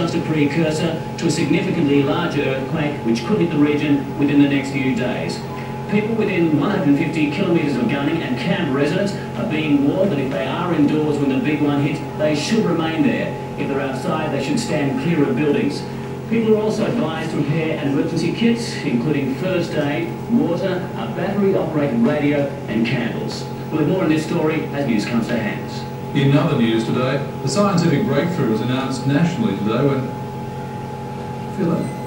just a precursor to a significantly larger earthquake which could hit the region within the next few days. People within 150 kilometres of Gunning and Canberra residents are being warned that if they are indoors when the big one hits, they should remain there. If they're outside, they should stand clear of buildings. People are also advised to prepare an emergency kits, including first aid, water, a battery-operated radio and candles. We'll more on this story as news comes to hands. In other news today, a scientific breakthrough was announced nationally today when... Philip.